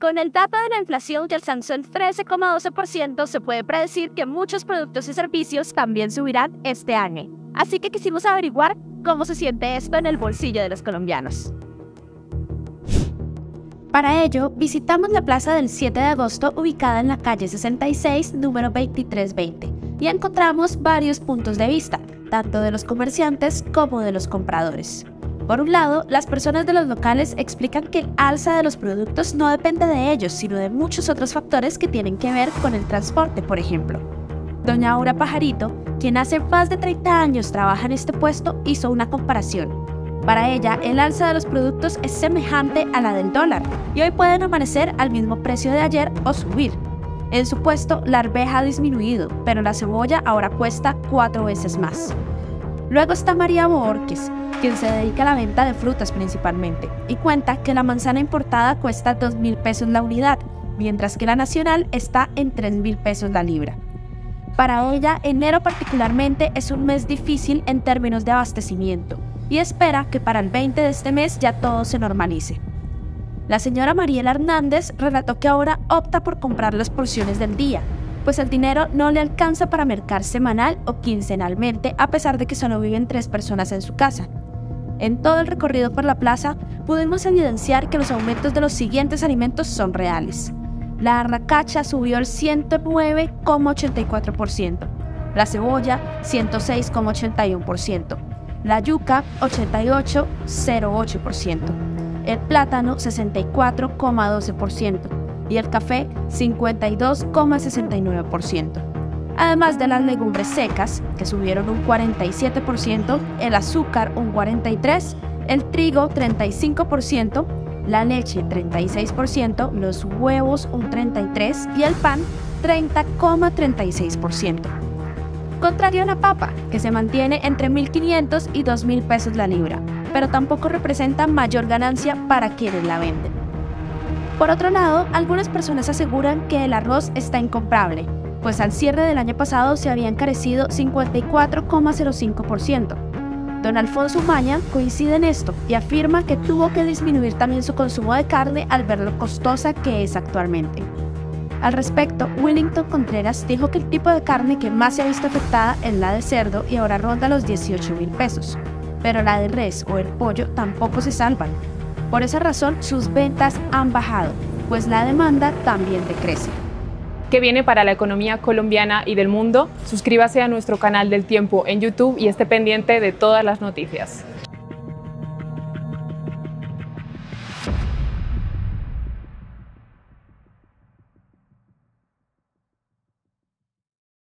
Con el dato de la inflación que alcanzó el 13,12%, se puede predecir que muchos productos y servicios también subirán este año. Así que quisimos averiguar cómo se siente esto en el bolsillo de los colombianos. Para ello, visitamos la plaza del 7 de agosto ubicada en la calle 66, número 2320, y encontramos varios puntos de vista, tanto de los comerciantes como de los compradores. Por un lado, las personas de los locales explican que el alza de los productos no depende de ellos, sino de muchos otros factores que tienen que ver con el transporte, por ejemplo. Doña Aura Pajarito, quien hace más de 30 años trabaja en este puesto, hizo una comparación para ella, el alza de los productos es semejante a la del dólar y hoy pueden amanecer al mismo precio de ayer o subir. En su puesto, la arveja ha disminuido, pero la cebolla ahora cuesta cuatro veces más. Luego está María Borges, quien se dedica a la venta de frutas principalmente, y cuenta que la manzana importada cuesta 2 mil pesos la unidad, mientras que la nacional está en 3 mil pesos la libra. Para ella, enero particularmente es un mes difícil en términos de abastecimiento, y espera que para el 20 de este mes ya todo se normalice. La señora Mariela Hernández relató que ahora opta por comprar las porciones del día, pues el dinero no le alcanza para mercar semanal o quincenalmente a pesar de que solo viven tres personas en su casa. En todo el recorrido por la plaza pudimos evidenciar que los aumentos de los siguientes alimentos son reales. La arracacha subió el 109,84%, la cebolla 106,81%, la yuca 88,08%, el plátano 64,12% y el café 52,69%. Además de las legumbres secas, que subieron un 47%, el azúcar un 43%, el trigo 35%, la leche 36%, los huevos un 33% y el pan 30,36% contrario a la papa, que se mantiene entre 1.500 y 2.000 pesos la libra, pero tampoco representa mayor ganancia para quienes la venden. Por otro lado, algunas personas aseguran que el arroz está incomparable, pues al cierre del año pasado se había encarecido 54,05%. Don Alfonso Maña coincide en esto y afirma que tuvo que disminuir también su consumo de carne al ver lo costosa que es actualmente. Al respecto, Willington Contreras dijo que el tipo de carne que más se ha visto afectada es la de cerdo y ahora ronda los 18 mil pesos, pero la de res o el pollo tampoco se salvan. Por esa razón, sus ventas han bajado, pues la demanda también decrece. ¿Qué viene para la economía colombiana y del mundo? Suscríbase a nuestro canal del tiempo en YouTube y esté pendiente de todas las noticias.